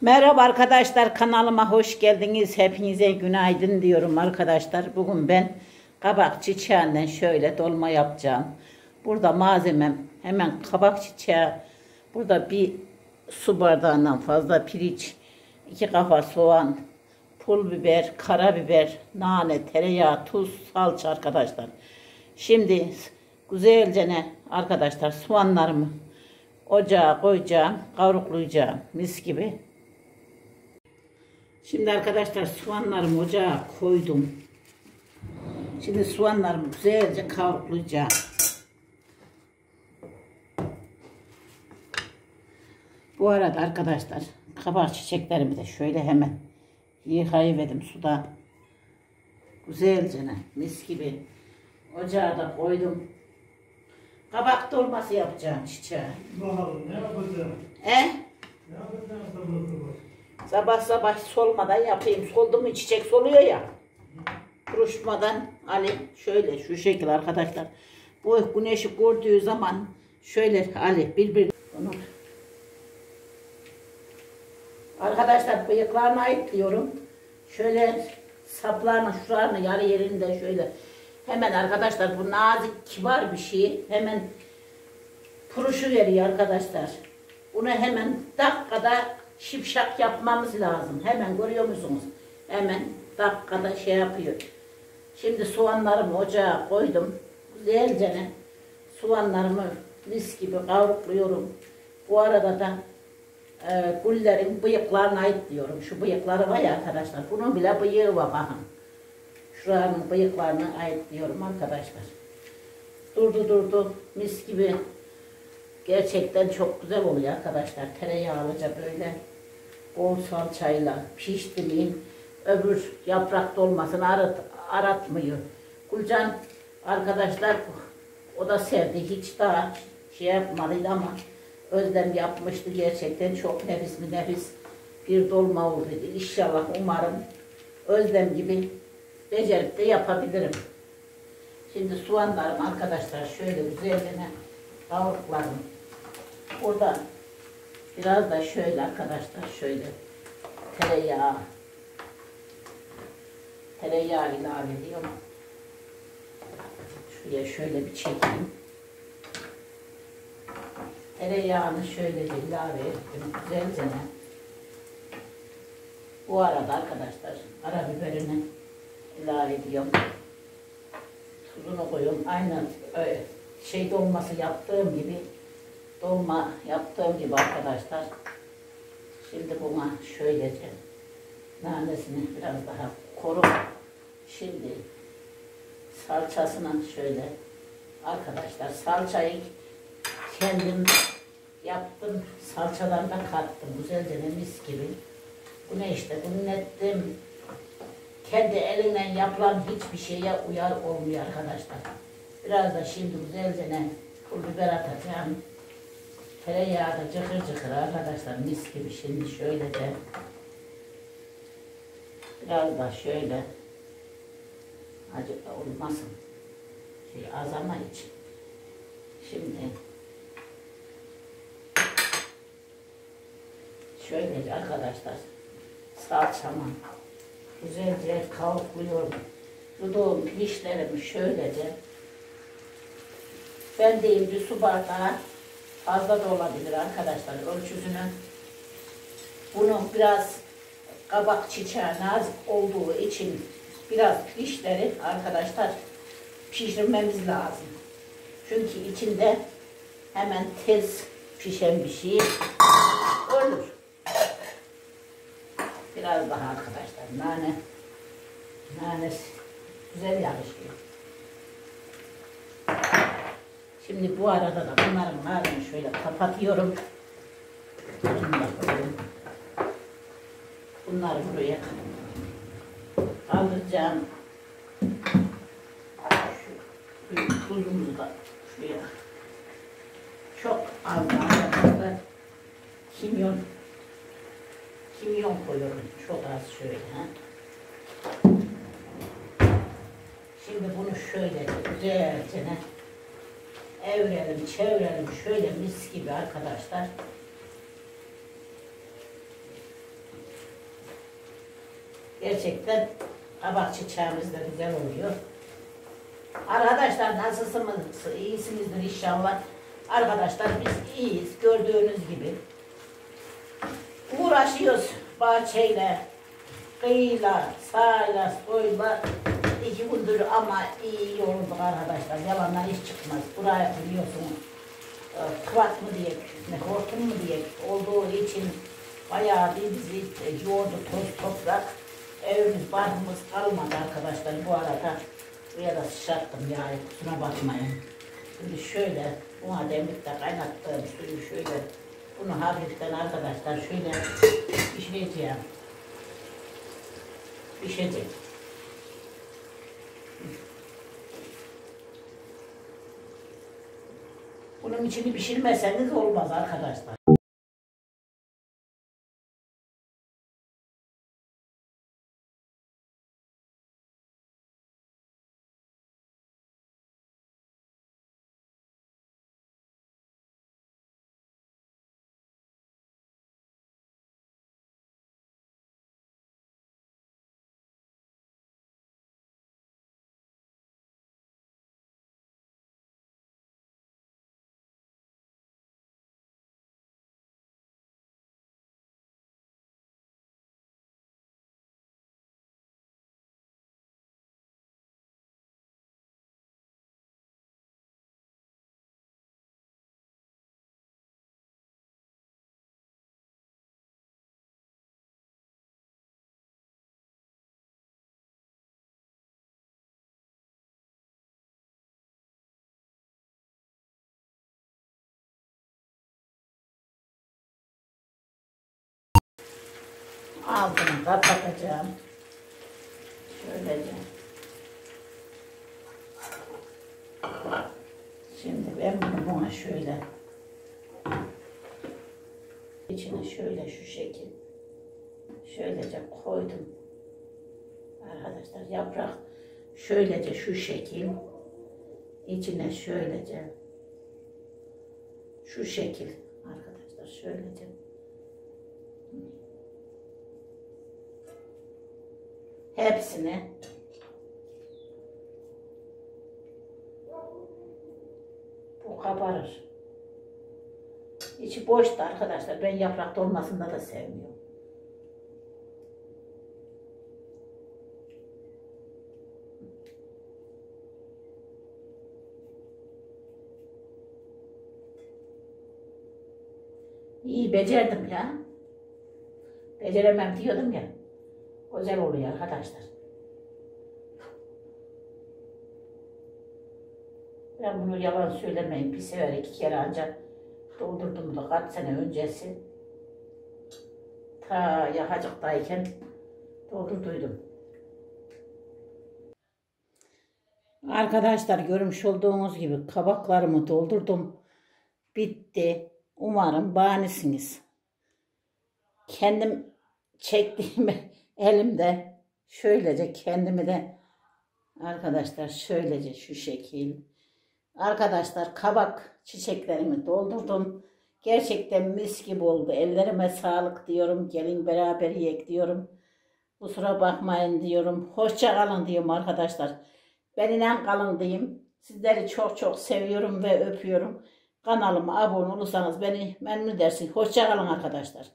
Merhaba arkadaşlar kanalıma hoş geldiniz. Hepinize günaydın diyorum arkadaşlar. Bugün ben kabak çiçeğinden şöyle dolma yapacağım. Burada malzemem hemen kabak çiçeği. Burada bir su bardağından fazla pirinç, iki kafa soğan, pul biber, karabiber, nane, tereyağı, tuz, salça arkadaşlar. Şimdi güzelce ne arkadaşlar soğanlarımı ocağa koyacağım, kavruklayacağım mis gibi. Şimdi arkadaşlar soğanlarımı ocağa koydum. Şimdi soğanlarımı güzelce kavruklayacağım. Bu arada arkadaşlar kabak çiçeklerimi de şöyle hemen yıkayıverdim suda. Güzelce mis gibi ocağa da koydum. Kabak dolması yapacağım çiçeğe. Bakalım ne yapacağım? E? Ne yapacağım sabah sabah? Solmadan yapayım. Soldu mu çiçek soluyor ya. Kuruşmadan Ali şöyle şu şekil arkadaşlar. Bu güneşi gördüğü zaman şöyle Ali bir bir bunu Arkadaşlar bıyıklarını ayıklıyorum. Şöyle saplarını şuralarını yarı yerinde şöyle hemen arkadaşlar bu nazik kibar bir şey hemen puruşu veriyor arkadaşlar. Bunu hemen dakikada şipşak yapmamız lazım. Hemen görüyor musunuz? Hemen dakikada şey yapıyor. Şimdi soğanlarımı ocağa koydum. Güzelce soğanlarımı mis gibi kavrukluyorum. Bu arada da e, güllerin bıyıklarını ayıklıyorum. Şu bıyıkları var ya arkadaşlar. Bunun bile bıyığı var bakın. Şuranın bıyıklarını ayıklıyorum arkadaşlar. Durdu durdu mis gibi Gerçekten çok güzel oluyor arkadaşlar. Tereyağlıca böyle bol salçayla piştireyim. Öbür yaprak dolmasını arat, aratmıyor. Gülcan arkadaşlar o da sevdi. Hiç daha şey yapmadıydı ama Özlem yapmıştı. Gerçekten çok nefis mi nefis bir dolma oldu. İnşallah umarım Özlem gibi becerip de yapabilirim. Şimdi soğanlarım arkadaşlar şöyle güzelce kavuruklarım Burada biraz da şöyle arkadaşlar şöyle tereyağı tereyağı ilave ediyorum. Şuraya şöyle bir çekeyim. Tereyağını şöyle de ilave ettim güzelce. Bu arada arkadaşlar karabiberini ilave ediyorum. Tuzunu koyuyorum. Aynen şey dolması yaptığım gibi dolma yaptığım gibi arkadaşlar. Şimdi buna şöylece nanesini biraz daha koru. Şimdi salçasına şöyle arkadaşlar salçayı kendim yaptım. Salçadan da kattım. Güzelce mis gibi. Bu ne işte bunu ettim. Kendi elinden yapılan hiçbir şeye uyar olmuyor arkadaşlar. Biraz da şimdi güzelce pul biber atacağım. Tereyağı da cıkır cıkır arkadaşlar mis gibi. Şimdi şöyle de biraz da şöyle acı olmasın. Şey azama için. Şimdi şöyle arkadaşlar salçamı güzelce kavukluyorum yuduğum pirinçlerimi şöylece ben deyim bir su bardağı Fazla da olabilir arkadaşlar ölçüsünü. Bunu biraz kabak çiçeği nazik olduğu için biraz pişleri arkadaşlar pişirmemiz lazım. Çünkü içinde hemen tez pişen bir şey olur. Biraz daha arkadaşlar nane nanesi güzel yakışıyor. Şimdi bu arada da bunların ağzını şöyle kapatıyorum. Bunları buraya kaldıracağım. Şu tuzumuzu da şuraya çok az arkadaşlar kimyon kimyon koyuyorum çok az şöyle. Şimdi bunu şöyle güzelce evrelim, çevirelim şöyle mis gibi arkadaşlar. Gerçekten kabak çiçeğimiz de güzel oluyor. Arkadaşlar nasılsınız? İyisinizdir inşallah. Arkadaşlar biz iyiyiz gördüğünüz gibi. Uğraşıyoruz bahçeyle, kıyıyla, sağıyla, soyla. İki gündür ama iyi yorulduk arkadaşlar. Yalandan hiç çıkmaz. Buraya biliyorsunuz. e, Kıvat mı diye, ne hortum mu diye olduğu için bayağı bir bizi e, yordu toz toprak. Evimiz, barkımız kalmadı arkadaşlar bu arada. Buraya da sıçrattım yani kusura bakmayın. Şimdi şöyle, buna demlikte kaynattığım suyu şöyle, bunu hafiften arkadaşlar şöyle pişireceğim. Pişecek. Bunun içini pişirmeseniz olmaz arkadaşlar. Altını kapatacağım. Şöylece. Şimdi ben bunu buna şöyle içine şöyle şu şekil şöylece koydum. Arkadaşlar yaprak şöylece şu şekil içine şöylece şu şekil arkadaşlar şöylece hepsini bu kabarır. İçi boştu arkadaşlar. Ben yaprak dolmasında da sevmiyorum. İyi becerdim ya. Beceremem diyordum ya. Güzel oluyor arkadaşlar. Ben bunu yalan söylemeyin. Bir sefer iki kere ancak doldurdum da kaç sene öncesi. Ta yakacıktayken doldurduydum. Arkadaşlar görmüş olduğunuz gibi kabaklarımı doldurdum. Bitti. Umarım beğenirsiniz. Kendim çektiğimi elimde şöylece kendimi de arkadaşlar şöylece şu şekil. Arkadaşlar kabak çiçeklerimi doldurdum. Gerçekten mis gibi oldu. Ellerime sağlık diyorum. Gelin beraber yiyek diyorum. Kusura bakmayın diyorum. Hoşça kalın diyorum arkadaşlar. Benimle kalın diyeyim. Sizleri çok çok seviyorum ve öpüyorum. Kanalıma abone olursanız beni memnun edersiniz. Hoşça kalın arkadaşlar